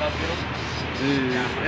Love you. Eh,